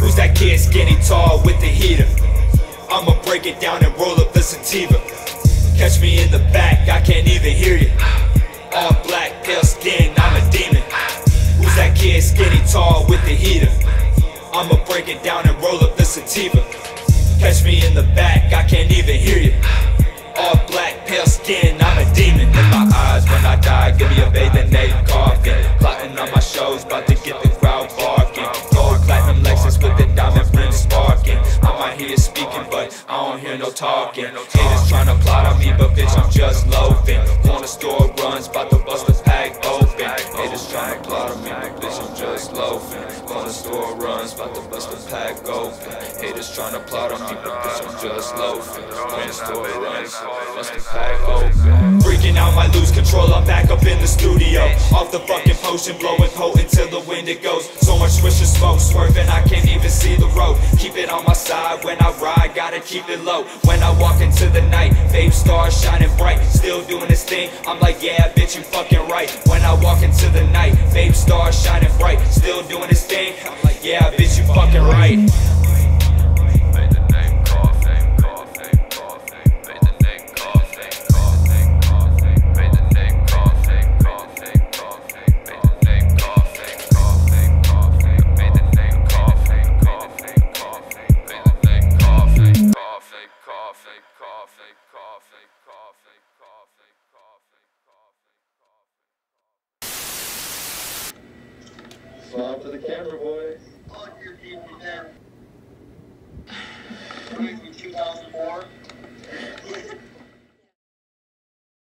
Who's that kid skinny tall with the heater? I'ma break it down and roll up the sativa. Catch me in the back, I can't even hear you. All black, pale skin, I'm a demon. Who's that kid skinny tall with the heater? I'ma break it down and roll up the sativa. Catch me in the back, I can't even hear you. All black, pale skin, I'm Lexus with the diamond rim sparking. I might hear speaking, but I don't hear no talking. Haters tryna plot on me, but bitch, I'm just loafing. Corner store runs, about to bust the pack open. Haters tryna plot on me, but bitch, I'm just loafing. Corner store runs, about to bust the pack open. Haters tryna plot on me, but bitch, I'm just loafing. Corner store runs, bust the pack open. Freaking out, my lose control. I'm back up in the studio. Off the fucking potion, blowing potent till the wind it goes. So much swish and smoke, swerving, I can't even see the road. Keep it on my side when I ride, gotta keep it low. When I walk into the night, babe stars shining bright, still doing this thing. I'm like, yeah, bitch, you fucking right. When I walk into the night, babe stars shining bright, still doing this thing. I'm like, yeah, bitch, you fucking right. coffee, coffee, coffee, coffee, coffee, coffee, coffee, coffee. Smile to the camera, boys. On your TV, 2004.